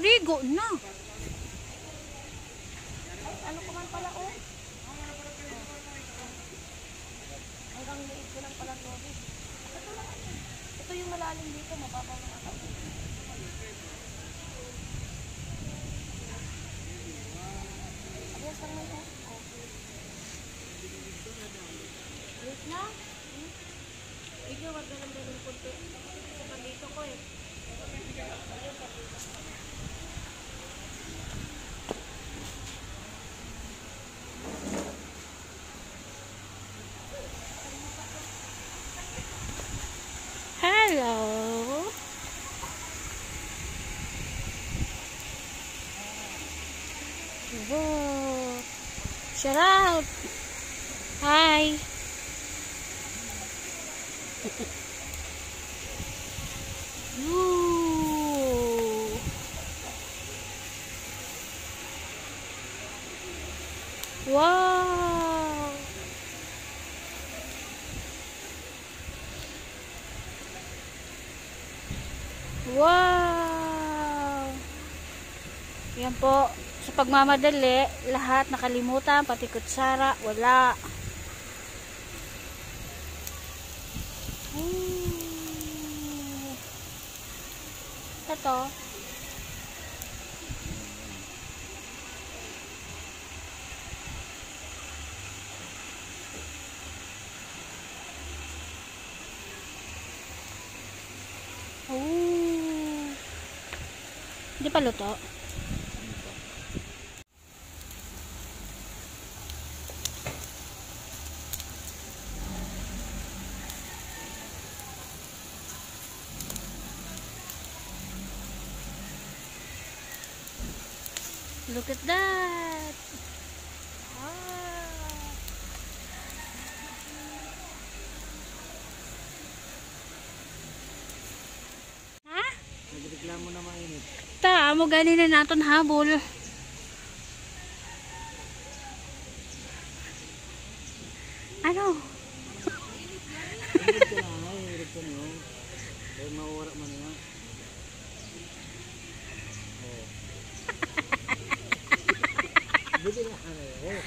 Ligo na. Ano ko man pala, oh? Hanggang liit ko lang pala to. Ito lang. Ito yung malalim dito, mababaw na ako. Ayos lang man, oh. Oh. Wait na. Hmm? Video, wag ganun ganun kunti. Sa pandito ko eh. Hello. Whoa. Shout out. Hi. Ooh. Wow. Wow! Yan po. Pagmamadali, lahat nakalimutan, pati kutsara, wala. Ooh. Ito. Hindi pa luto. Look at that. Ah. Ha? Nagreklamo na mainit. Ta, mo gani na naton habol. Ano? Hirap ka na hirap ka na. Kaya mawawara man yan. Buti na ano eh.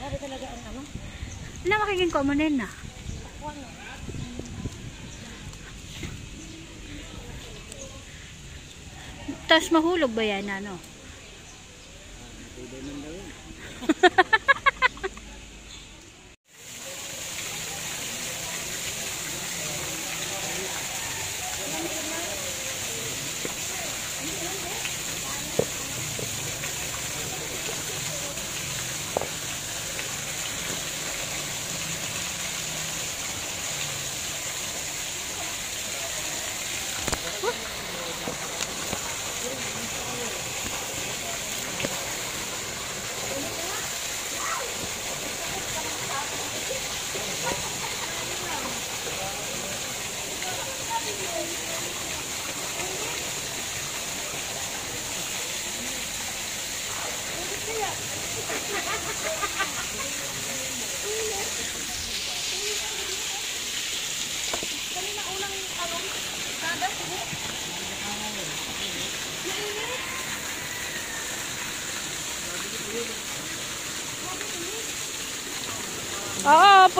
Grabe talaga ang ano. Makiking ko mo na? Ano? Tapos mahulog ba yan ano?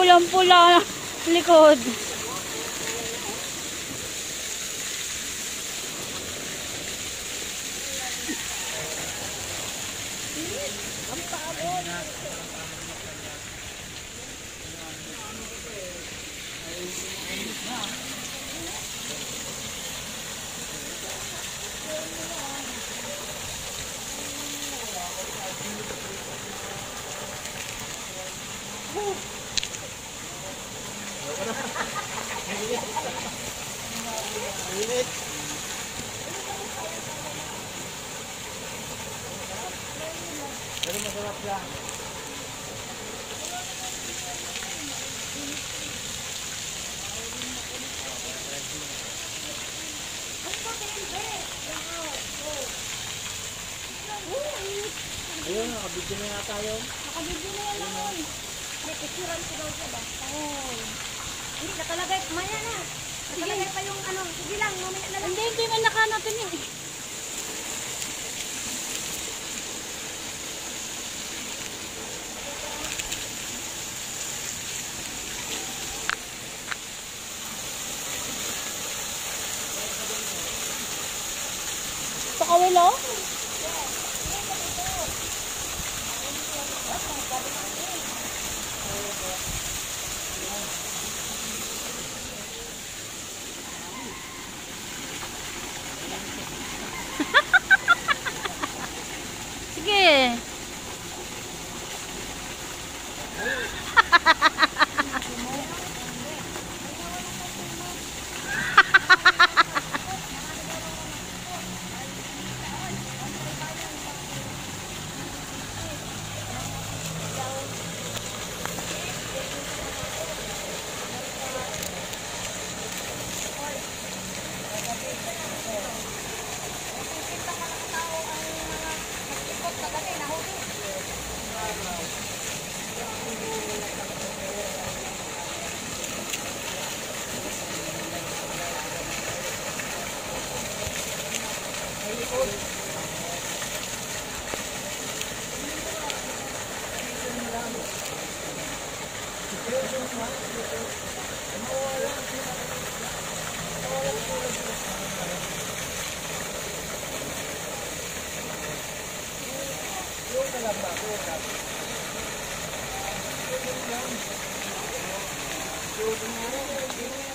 Pulang-pula na likod. Pero masarap siya. Ayun, nakabidyo na nga tayo. Nakabidyo na yan ako. ko daw siya ba? Oo. Hindi, nakalagay. Maya na. Nakalagay pa yung ano. Sige lang, mamaya na lang. Hindi, hindi man nakanatin eh. Pakawilo? Sige. Kita ko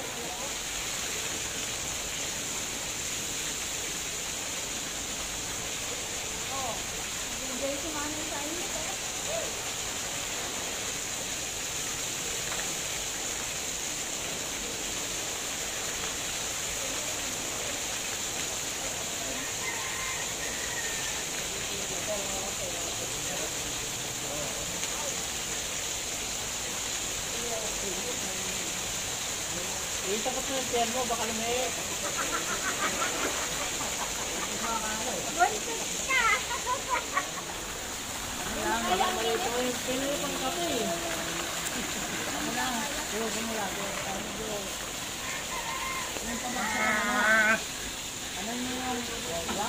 sa tiyan mo, baka lumay. Wala mo ito yung pinili pang kape. Ano na? Yo, simula. Yo, tama yo. Ano pa ba sa Ano mo yung wala?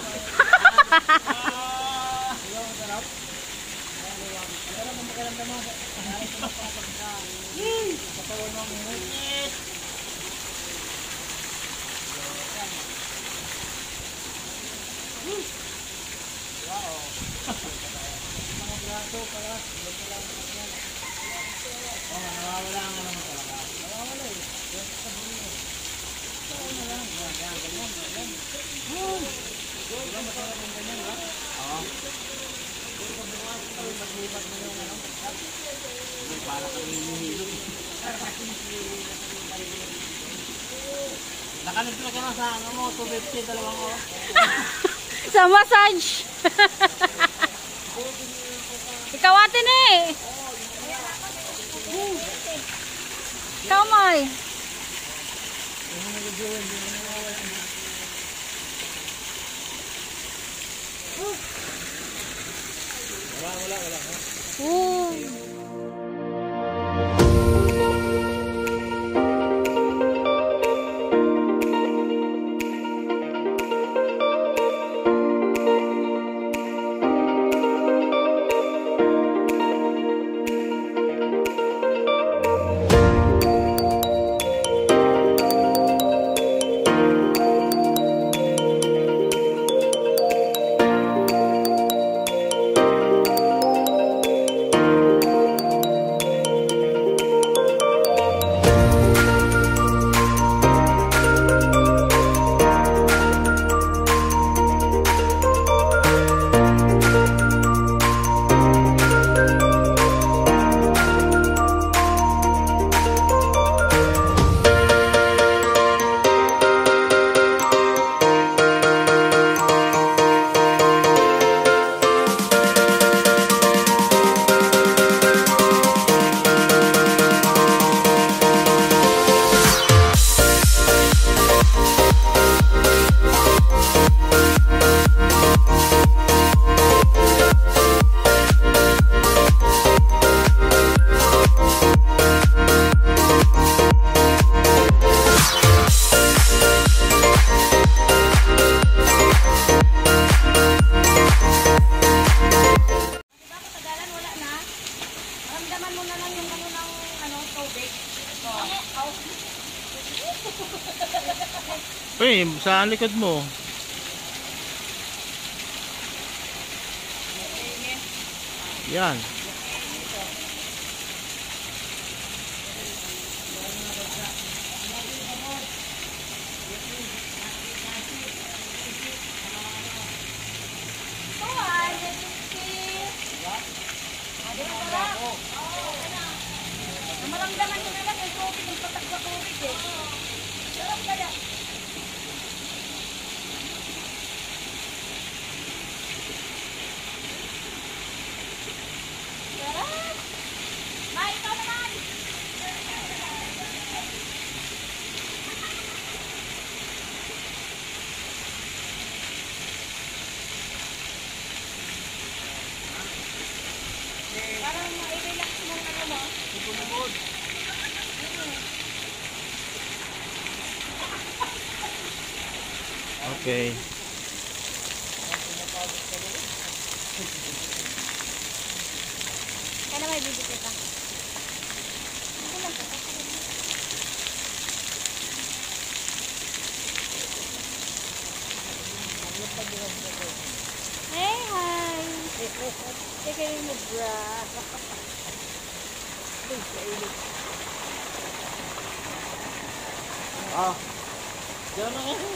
Yo, sarap. Ano naman mo kailan mo? Ay, pumapasok ka. Katawan mo ang init. Mga braso para dito lang naman. Oo, nga, nawawala nga naman talaga. Nawawala eh. Mo. Oo na lang. Yan, yan, ganyan, ganyan. Hmm. Di ba masarap yung ganyan, ha? Oo. Di ba bukas, mo ano? Sa ano mo, 250, dalawang oras. Sa massage. Ikaw atin eh. Kamay. Wala, wala, wala. Ooh. Sa likod mo. Yan. Maramdaman ko na lang yung COVID, yung patak sa COVID eh. Sarap kaya. Sarap! Ma, ikaw naman! Parang ma-relax mo na ano mo. Okay. Kaya may bibig kita. Hey, hi! Teka yung bra. Ah. Diyan